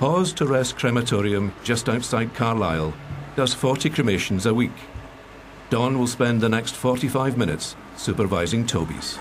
Paws to Rest Crematorium, just outside Carlisle, does 40 cremations a week. Dawn will spend the next 45 minutes supervising Toby's.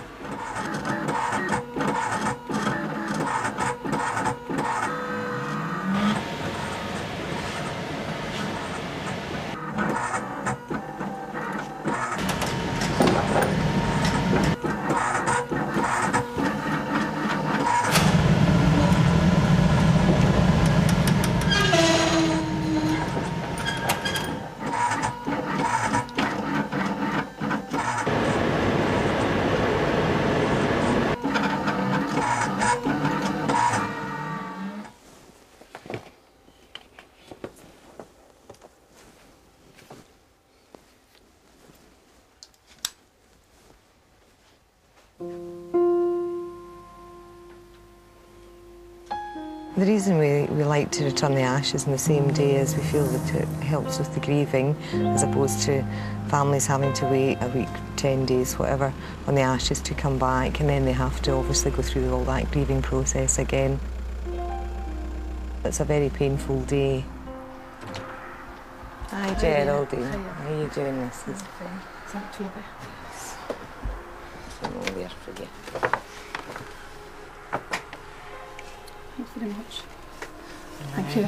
The reason we, we like to return the ashes on the same day is we feel that it helps with the grieving as opposed to families having to wait a week, 10 days, whatever, on the ashes to come back and then they have to obviously go through all that grieving process again. It's a very painful day. Hi Geraldine, how are you doing this? Is that Toby? I'm all there for you. Thanks very much. Thank you.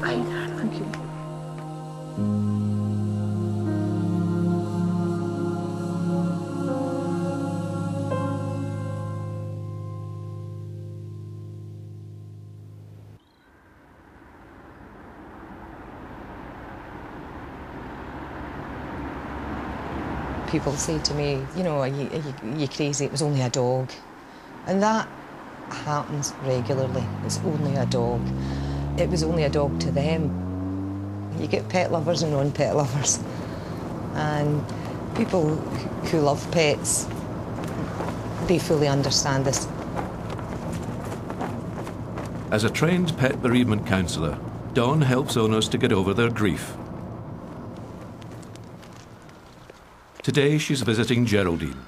Thank you. people say to me, you know, are you, are you, are you crazy? It was only a dog. And that happens regularly. It's only a dog. It was only a dog to them. You get pet lovers and non pet lovers. And people who love pets, they fully understand this. As a trained pet bereavement counsellor, Dawn helps owners to get over their grief. Today she's visiting Geraldine.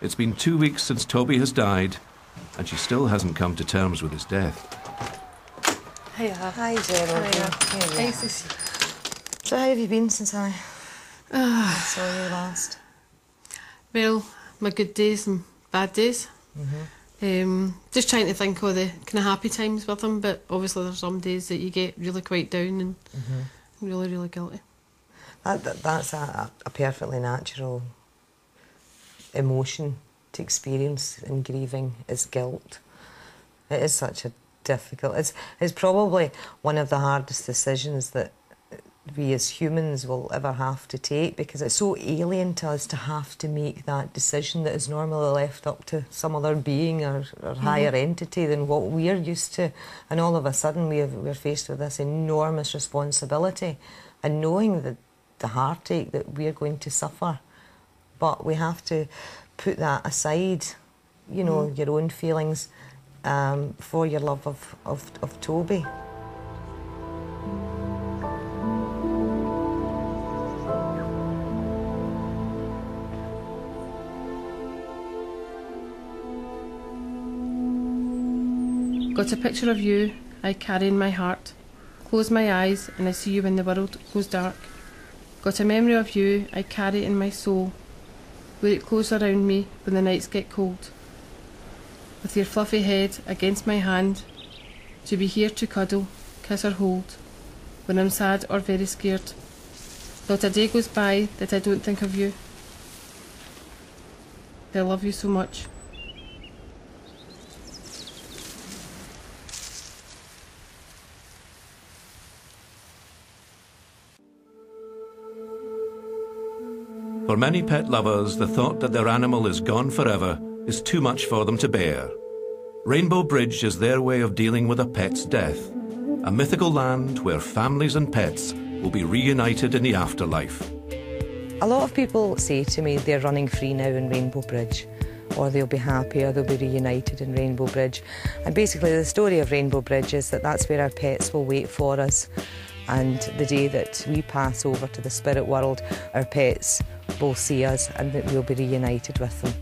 It's been two weeks since Toby has died, and she still hasn't come to terms with his death. Hiya. Hi, Geraldine. Hiya. Here you Nice are. So, how have you been since I Ah, saw you last? well, my good days and bad days. Um, just trying to think of the kind of happy times with him, but obviously there's some days that you get really quite down and really, really guilty. That, that, that's a, a perfectly natural emotion to experience in grieving is guilt. It is such a difficult. It's it's probably one of the hardest decisions that we as humans will ever have to take because it's so alien to us to have to make that decision that is normally left up to some other being or, or mm-hmm. higher entity than what we're used to. And all of a sudden we have, we're faced with this enormous responsibility and knowing that the heartache that we're going to suffer. But we have to put that aside, you know, your own feelings um, for your love of, of, of Toby. Got a picture of you I carry in my heart. Close my eyes and I see you when the world goes dark. Got a memory of you I carry in my soul. Wear it close around me when the nights get cold. With your fluffy head against my hand, to be here to cuddle, kiss or hold. When I'm sad or very scared. Not a day goes by that I don't think of you. I love you so much. For many pet lovers, the thought that their animal is gone forever is too much for them to bear. Rainbow Bridge is their way of dealing with a pet's death, a mythical land where families and pets will be reunited in the afterlife. A lot of people say to me they're running free now in Rainbow Bridge, or they'll be happy, or they'll be reunited in Rainbow Bridge. And basically, the story of Rainbow Bridge is that that's where our pets will wait for us. And the day that we pass over to the spirit world, our pets both see us and that we'll be reunited with them.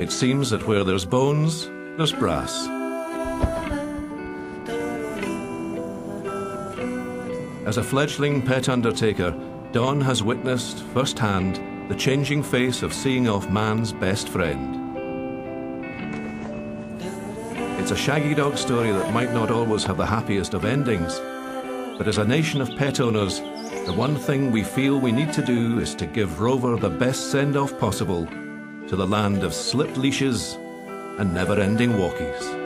It seems that where there's bones, there's brass. As a fledgling pet undertaker, Dawn has witnessed firsthand the changing face of seeing off man's best friend. It's a shaggy dog story that might not always have the happiest of endings, but as a nation of pet owners, the one thing we feel we need to do is to give Rover the best send off possible to the land of slipped leashes and never ending walkies.